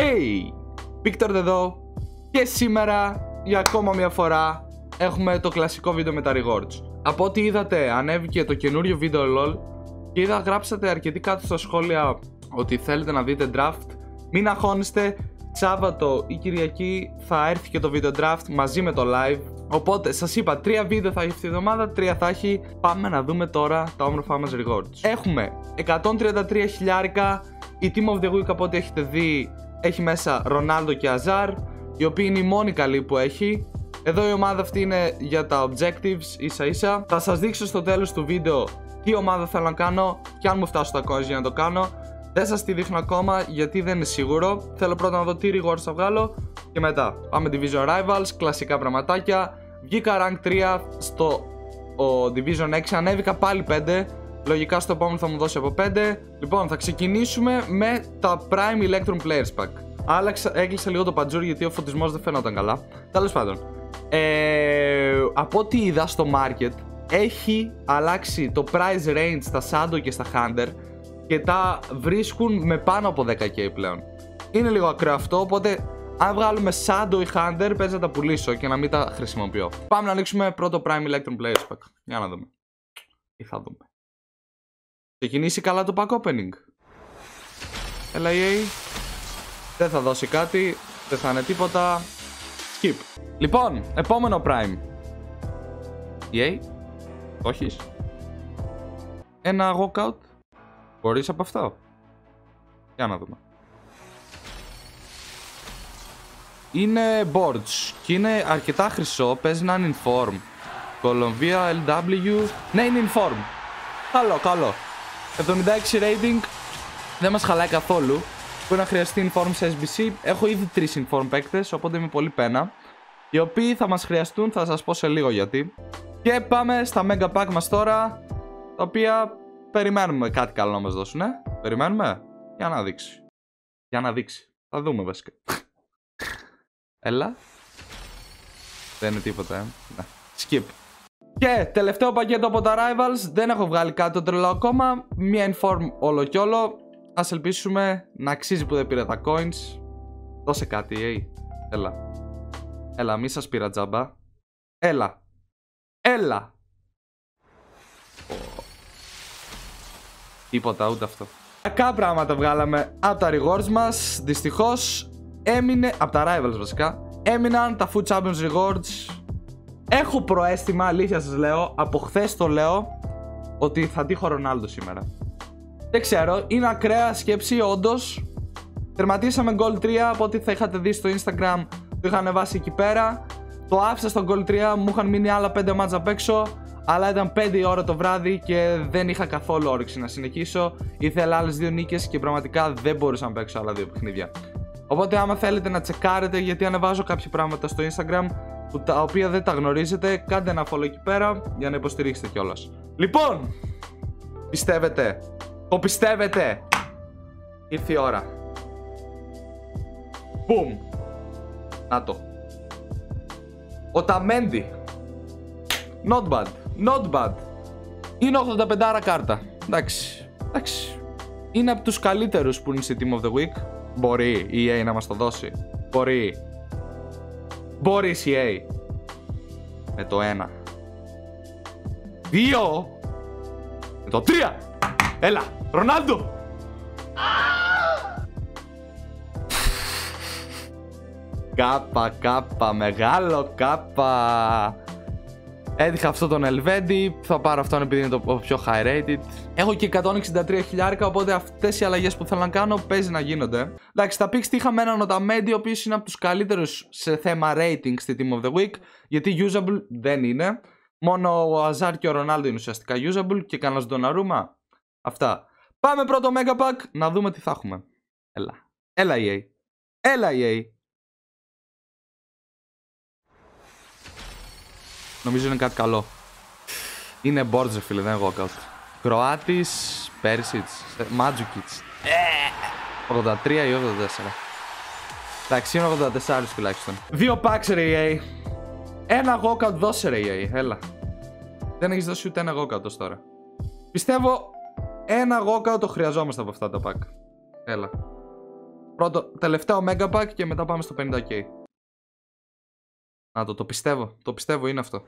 Hey! Victor εδώ και σήμερα για ακόμα μια φορά έχουμε το κλασικό βίντεο με τα rewards. Από ό,τι είδατε ανέβηκε το καινούριο βίντεο LOL και είδα γράψατε αρκετοί κάτω στα σχόλια ότι θέλετε να δείτε draft. Μην αγχώνεστε, Σάββατο ή Κυριακή θα έρθει και το βίντεο draft μαζί με το live. Οπότε σας είπα, τρία βίντεο θα έχει αυτή τη εβδομάδα, τρία θα έχει. Πάμε να δούμε τώρα τα όμορφά μας rewards. Έχουμε 133 χιλιάρικα. Η Team of the Week από ό,τι έχετε δει έχει μέσα Ρονάλντο και Αζάρ, οι οποίοι είναι οι μόνοι καλοί που έχει. Εδώ η ομάδα αυτή είναι για τα objectives ίσα ίσα. Θα σας δείξω στο τέλος του βίντεο τι ομάδα θέλω να κάνω και αν μου φτάσουν τα coins για να το κάνω. Δεν σας τη δείχνω ακόμα γιατί δεν είναι σίγουρο. Θέλω πρώτα να δω τι rewards θα βγάλω και μετά. Πάμε Division Rivals, κλασικά πραγματάκια. Βγήκα rank 3 στο ο Division 6, ανέβηκα πάλι 5. Λογικά στο επόμενο θα μου δώσει από 5. Λοιπόν, θα ξεκινήσουμε με τα Prime Electrum Players Pack. Άλλαξα, έκλεισα λίγο το παντζούρι γιατί ο φωτισμός δεν φαινόταν καλά. Τέλος πάντων. Ε, από ό,τι είδα στο market, έχει αλλάξει το price range στα Shadow και στα Hunter και τα βρίσκουν με πάνω από 10k πλέον. Είναι λίγο ακραίο αυτό, οπότε αν βγάλουμε Shadow ή Hunter, παίζει να τα πουλήσω και να μην τα χρησιμοποιώ. Πάμε να ανοίξουμε πρώτο Prime Electrum Players Pack. Για να δούμε. Τι θα δούμε. Ξεκινήσει καλά το pack opening. Έλα EA. Δεν θα δώσει κάτι. Δεν θα είναι τίποτα. Skip. Λοιπόν, επόμενο Prime. EA. Όχι. Ένα walkout. Μπορείς από αυτό. Για να δούμε. Είναι boards και είναι αρκετά χρυσό. Παίζει να είναι inform. Columbia LW. Ναι, είναι inform. Καλό, καλό. 76 rating δεν μας χαλάει καθόλου. Μπορεί να χρειαστεί inform σε SBC. Έχω ήδη τρεις inform παίκτες, οπότε είμαι πολύ πένα. Οι οποίοι θα μας χρειαστούν, θα σας πω σε λίγο γιατί. Και πάμε στα mega pack μας τώρα, τα οποία περιμένουμε κάτι καλό να μας δώσουν, ε; Περιμένουμε; Για να δείξει. Για να δείξει. Θα δούμε βασικά. Έλα. Δεν είναι τίποτα, ε. Ναι. Skip. Και τελευταίο πακέτο από τα Rivals. Δεν έχω βγάλει κάτι το τρελό ακόμα. Μία inform όλο κι όλο. Α ελπίσουμε να αξίζει που δεν πήρα τα coins. Δώσε κάτι, hey. Έλα. Έλα, μη σας πήρα τζάμπα. Έλα. Έλα. Τίποτα, ούτε αυτό. Κακά πράγματα βγάλαμε από τα rewards μας. Δυστυχώς έμεινε, από τα rivals βασικά, έμειναν τα Food Champions Rewards Έχω προέστημα, αλήθεια σας λέω, από χθες το λέω, ότι θα τύχω Ρονάλντο σήμερα. Δεν ξέρω, είναι ακραία σκέψη, όντως. Τερματίσαμε goal 3 από ό,τι θα είχατε δει στο Instagram, το είχα ανεβάσει εκεί πέρα. Το άφησα στο goal 3, μου είχαν μείνει άλλα 5 μάτσα απ' έξω. Αλλά ήταν 5 η ώρα το βράδυ και δεν είχα καθόλου όρεξη να συνεχίσω. Ήθελα άλλες δύο νίκες και πραγματικά δεν μπορούσα να παίξω άλλα δύο παιχνίδια. Οπότε, άμα θέλετε να τσεκάρετε, γιατί ανεβάζω κάποια πράγματα στο Instagram, που τα οποία δεν τα γνωρίζετε, κάντε ένα follow εκεί πέρα για να υποστηρίξετε κιόλας. Λοιπόν, πιστεύετε, το πιστεύετε, ήρθε η ώρα. Boom. Να το. Ο Ταμέντι. Not bad. Not bad. Είναι 85 κάρτα. Εντάξει. Εντάξει. Είναι από τους καλύτερους που είναι στη Team of the Week. Μπορεί η EA να μας το δώσει. Μπορεί. Μπορεί CA. Με το 1. 2. Με το 3. Έλα, Ρονάλντο. Κάπα, κάπα, μεγάλο κάπα. Έτυχα αυτό τον Ελβέντι. Θα πάρω αυτόν επειδή είναι το πιο high rated. Έχω και 163 χιλιάρικα. Οπότε αυτές οι αλλαγές που θέλω να κάνω παίζει να γίνονται. Εντάξει, τα picks είχαμε έναν Otamendi, ο οποίος είναι από τους καλύτερους σε θέμα rating στη Team of the Week. Γιατί usable δεν είναι. Μόνο ο Αζάρ και ο Ρονάλντο είναι ουσιαστικά usable και κανένας Ντοναρούμα. Αυτά. Πάμε πρώτο Mega Pack να δούμε τι θα έχουμε. Έλα. Έλα EA. Έλα EA. Νομίζω είναι κάτι καλό. Είναι Μπόρτζε, φίλε, δεν είναι walkout. Κροάτης, Πέρσιτς, Μάτζουκιτ. 83 ή 84. Εντάξει, είναι 84 τουλάχιστον. Δύο packs ρε EA. Ένα walkout δώσε ρε EA, έλα. Δεν έχεις δώσει ούτε ένα walkout τώρα. Πιστεύω ένα walkout το χρειαζόμαστε από αυτά τα pack. Έλα. Πρώτο, τελευταίο Mega Pack και μετά πάμε στο 50k. Να το, το πιστεύω. Το πιστεύω, είναι αυτό.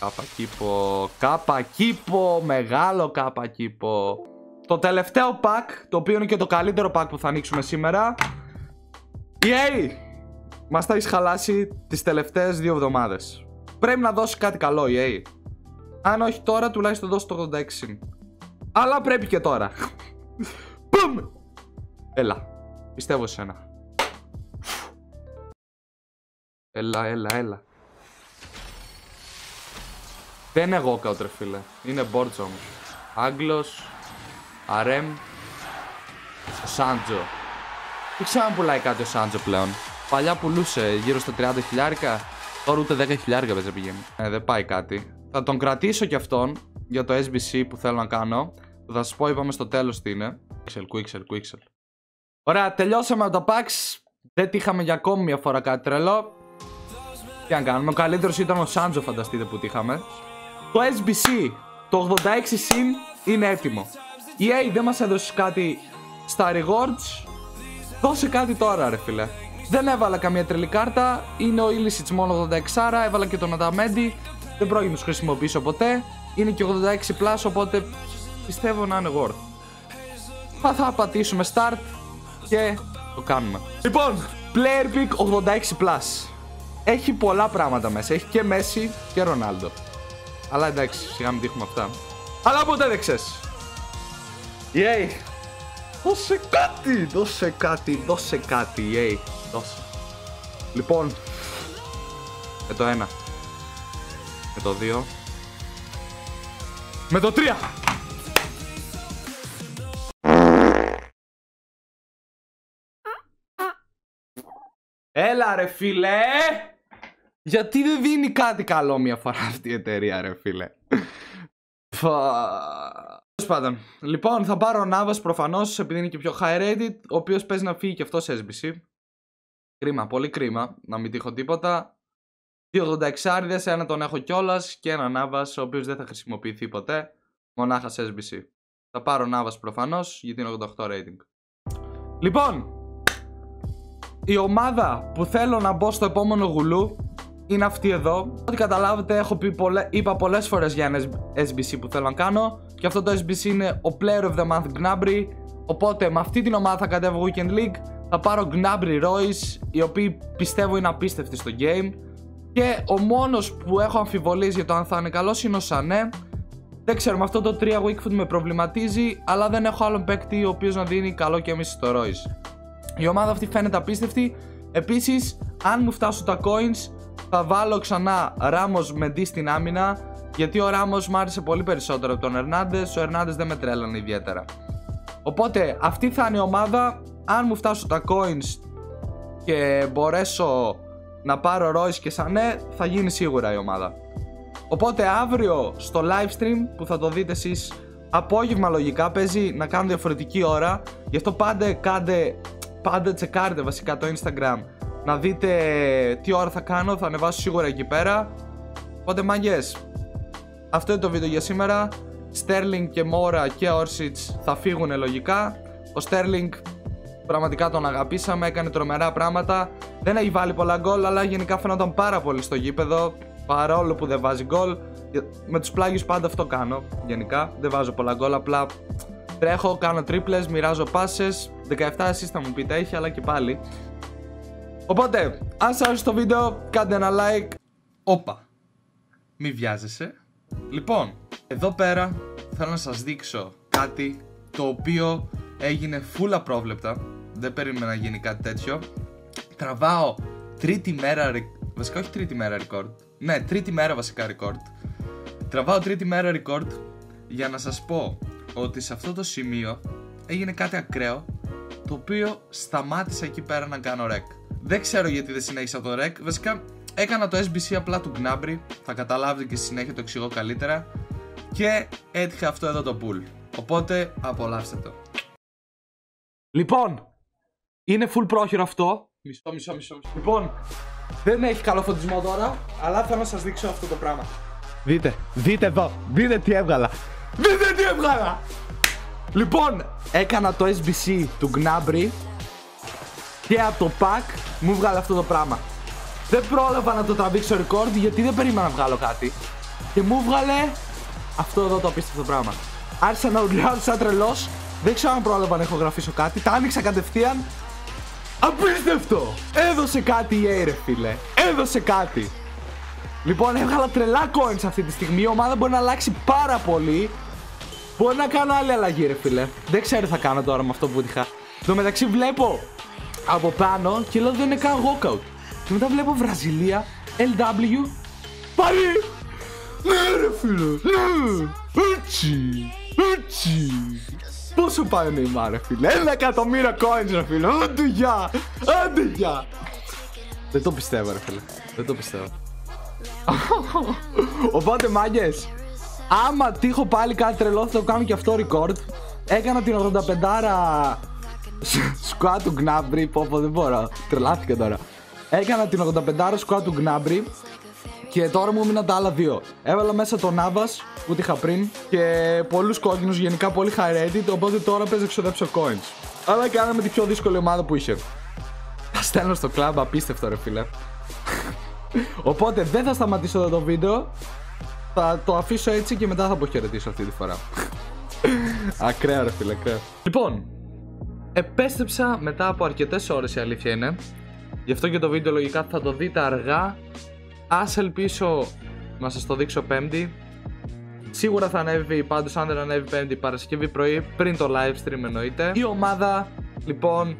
Κάπα κήπο. Κάπα κήπο. Μεγάλο κάπα κήπο. Το τελευταίο pack, το οποίο είναι και το καλύτερο pack που θα ανοίξουμε σήμερα. EA! Μας θα έχεις χαλάσει τις τελευταίες δύο εβδομάδες. Πρέπει να δώσεις κάτι καλό, EA. Αν όχι τώρα, τουλάχιστον δώσει το 86 Αλλά πρέπει και τώρα. Πουμ! Έλα. Πιστεύω σε σένα. Έλα, έλα, έλα. Δεν είναι εγώ ρε φίλε. Είναι boards όμως. Άγγλος, Αρέμ, ο Σάντζο. Δεν ξέρω αν πουλάει κάτι ο Σάντζο πλέον. Παλιά πουλούσε γύρω στα 30 χιλιάρικα. Τώρα ούτε 10 χιλιάρικα δεν πηγαίνει. Ε, δεν πάει κάτι. Θα τον κρατήσω κι αυτόν για το SBC που θέλω να κάνω. Θα σας πω, είπαμε στο τέλος τι είναι. Quixel, Quixel, Quixel. Ωραία, τελειώσαμε από τα packs. Δεν τύχαμε για ακόμη μια φορά κάτι τρελό. Τι να κάνουμε, ο καλύτερος ήταν ο Σάντζο, φανταστείτε που τύχαμε. Το SBC, το 86 συν είναι έτοιμο. Η EA δεν μας έδωσε κάτι στα rewards. Δώσε κάτι τώρα ρε φίλε. Δεν έβαλα καμία τρελή κάρτα. Είναι ο Illicits μόνο 86 άρα. Έβαλα και τον Adamendi. Δεν πρόκειται να τους χρησιμοποιήσω ποτέ. Είναι και 86 plus οπότε πιστεύω να είναι worth. Θα, θα πατήσουμε start και το κάνουμε. Λοιπόν, player pick 86 plus. Έχει πολλά πράγματα μέσα. Έχει και Messi και Ronaldo. Αλλά εντάξει, σιγά μην δείχνουμε αυτά. Αλλά ποτέ δεν ξέρεις. Yay! Δώσε κάτι, δώσε κάτι, δώσε κάτι, yay, δώσε. Λοιπόν, με το ένα, με το δύο, με το τρία. Έλα ρε φίλε! Γιατί δεν δίνει κάτι καλό μια φορά αυτή η εταιρεία ρε φίλε. πάντων. Λοιπόν, θα πάρω ο Νάβα προφανώς επειδή είναι και πιο high rated, ο οποίος παίζει να φύγει και αυτός σε SBC. Κρίμα, πολύ κρίμα να μην τύχω τίποτα. 286 άριδε, ένα τον έχω κιόλας και ένα Νάβα ο οποίος δεν θα χρησιμοποιηθεί ποτέ. Μονάχα σε SBC. Θα πάρω Νάβα προφανώς γιατί είναι 88 rating. Λοιπόν, η ομάδα που θέλω να μπω στο επόμενο γουλού είναι αυτή εδώ. Ό,τι καταλάβετε, έχω πει πολλέ, είπα πολλές φορές για ένα SBC που θέλω να κάνω. Και αυτό το SBC είναι ο Player of the Month Gnabry. Οπότε με αυτή την ομάδα θα κατέβω Weekend League. Θα πάρω Gnabry Royce, οι οποίοι πιστεύω είναι απίστευτοι στο game. Και ο μόνος που έχω αμφιβολίες για το αν θα είναι καλός είναι ο Σανέ. Δεν ξέρω, με αυτό το 3 week foot με προβληματίζει, αλλά δεν έχω άλλον παίκτη ο οποίος να δίνει καλό και εμεί στο Royce. Η ομάδα αυτή φαίνεται απίστευτη. Επίσης, αν μου φτάσουν τα coins, θα βάλω ξανά Ράμος με D στην άμυνα γιατί ο Ράμος μου άρεσε πολύ περισσότερο από τον Ερνάντες, ο Ερνάντες δεν με τρέλανε ιδιαίτερα. Οπότε αυτή θα είναι η ομάδα, αν μου φτάσουν τα coins και μπορέσω να πάρω Royce και Σανέ, θα γίνει σίγουρα η ομάδα. Οπότε αύριο στο live stream που θα το δείτε εσείς απόγευμα λογικά παίζει να κάνω διαφορετική ώρα Γι' αυτό πάντε κάντε, πάντε τσεκάρτε βασικά το Instagram να δείτε τι ώρα θα κάνω, θα ανεβάσω σίγουρα εκεί πέρα. Οπότε μαγκές, αυτό είναι το βίντεο για σήμερα. Sterling και Μόρα και Orsic θα φύγουν λογικά. Ο Sterling πραγματικά τον αγαπήσαμε, έκανε τρομερά πράγματα. Δεν έχει βάλει πολλά γκολ, αλλά γενικά φαίνονταν πάρα πολύ στο γήπεδο. Παρόλο που δεν βάζει γκολ. Με τους πλάγιους πάντα αυτό κάνω, γενικά. Δεν βάζω πολλά γκολ, απλά τρέχω, κάνω τρίπλες, μοιράζω πάσες. 17 εσείς θα μου πείτε, έχει, αλλά και πάλι. Οπότε, αν σας άρεσε το βίντεο, κάντε ένα like. Όπα, μη βιάζεσαι. Λοιπόν, εδώ πέρα θέλω να σας δείξω κάτι το οποίο έγινε full απρόβλεπτα. Δεν περίμενα να γίνει κάτι τέτοιο. Τραβάω τρίτη μέρα, βασικά όχι τρίτη μέρα record. Ναι, τρίτη μέρα βασικά record. Τραβάω τρίτη μέρα record για να σας πω ότι σε αυτό το σημείο έγινε κάτι ακραίο το οποίο σταμάτησα εκεί πέρα να κάνω rec. Δεν ξέρω γιατί δεν συνέχισα το rec. Βασικά έκανα το SBC απλά του Gnabry. Θα καταλάβετε και στη συνέχεια το εξηγώ καλύτερα. Και έτυχε αυτό εδώ το pool. Οπότε απολαύστε το. Λοιπόν, είναι full πρόχειρο αυτό. Μισό, μισό, μισό. Λοιπόν, δεν έχει καλό φωτισμό τώρα, αλλά θέλω να σας δείξω αυτό το πράγμα. Δείτε, δείτε εδώ, δείτε τι έβγαλα. Δείτε τι έβγαλα! Λοιπόν, έκανα το SBC του Gnabry και από το pack μου βγάλε αυτό το πράγμα. Δεν πρόλαβα να το τραβήξω record γιατί δεν περίμενα να βγάλω κάτι. Και μου βγάλε αυτό εδώ το απίστευτο πράγμα. Άρχισα να ουρλιάζω σαν τρελός. Δεν ξέρω αν πρόλαβα να έχω γραφήσω κάτι. Τα άνοιξα κατευθείαν. Απίστευτο! Έδωσε κάτι η A, ρε φίλε. Έδωσε κάτι. Λοιπόν, έβγαλα τρελά coins αυτή τη στιγμή. Η ομάδα μπορεί να αλλάξει πάρα πολύ. Μπορεί να κάνω άλλη αλλαγή, ρε φίλε. Δεν ξέρω τι θα κάνω τώρα με αυτό που είχα. Στο μεταξύ βλέπω από πάνω και λέω δεν είναι καν walkout. Και μετά βλέπω Βραζιλία, LW. Πάλι! Ναι, ρε φίλε, ναι! Έτσι! Έτσι! Πόσο πάει η ρε φίλε, ένα εκατομμύριο coins ρε φίλε, άντε γεια! Άντε γεια! Δεν το πιστεύω ρε φίλε, δεν το πιστεύω. Οπότε μάγκες, άμα τύχω πάλι κάτι τρελό θα το κάνω και αυτό record. Έκανα την 85άρα σκουά του Gnabry, πω πω δεν μπορώ, τρελάθηκα τώρα. Έκανα την 85άρα σκουά του Gnabry και τώρα μου έμειναν τα άλλα δύο. Έβαλα μέσα τον Νάβας που είχα πριν και πολλούς κόκκινους, γενικά πολύ high rated. Οπότε τώρα παίζω εξοδέψω coins. Αλλά κάναμε την πιο δύσκολη ομάδα που είχε. Τα στέλνω στο κλαμπ, απίστευτο ρε φίλε. Οπότε δεν θα σταματήσω εδώ το βίντεο. Θα το αφήσω έτσι και μετά θα αποχαιρετήσω αυτή τη φορά. ακραίο ρε φίλε, ακραίο. Λοιπόν, επέστρεψα μετά από αρκετές ώρες η αλήθεια είναι. Γι' αυτό και το βίντεο λογικά θα το δείτε αργά. Α ελπίσω να σας το δείξω πέμπτη. Σίγουρα θα ανέβει, πάντως αν δεν ανέβει πέμπτη Παρασκευή πρωί, πριν το live stream εννοείται. Η ομάδα, λοιπόν,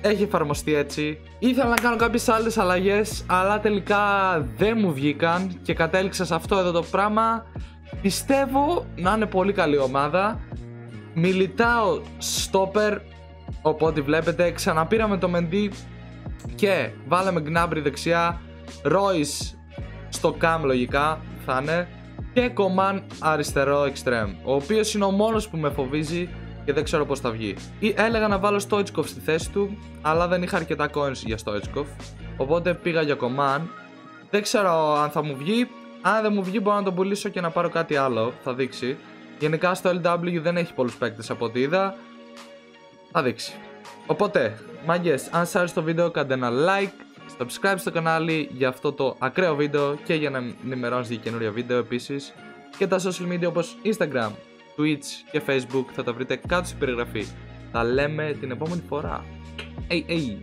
έχει εφαρμοστεί έτσι. Ήθελα να κάνω κάποιες άλλες αλλαγές, αλλά τελικά δεν μου βγήκαν και κατέληξα σε αυτό εδώ το πράγμα. Πιστεύω να είναι πολύ καλή ομάδα. Μιλιτάω στόπερ, οπότε βλέπετε, ξαναπήραμε το Μεντί και βάλαμε Gnabry δεξιά, Royce στο cam λογικά θα είναι και Κομάν αριστερό extreme, ο οποίος είναι ο μόνος που με φοβίζει και δεν ξέρω πώς θα βγει. Ή έλεγα να βάλω Stoichkov στη θέση του, αλλά δεν είχα αρκετά coins για Stoichkov, οπότε πήγα για Κομάν. Δεν ξέρω αν θα μου βγει, αν δεν μου βγει μπορώ να τον πουλήσω και να πάρω κάτι άλλο, θα δείξει. Γενικά στο LW δεν έχει πολλούς παίκτες από ό,τι είδα, θα δείξει. Οπότε, μάγκες, αν σας άρεσε το βίντεο κάντε ένα like, subscribe στο κανάλι για αυτό το ακραίο βίντεο και για να ενημερώνεις για καινούργια βίντεο επίσης και τα social media όπως Instagram, Twitch και Facebook θα τα βρείτε κάτω στην περιγραφή. Τα λέμε την επόμενη φορά. Hey, hey.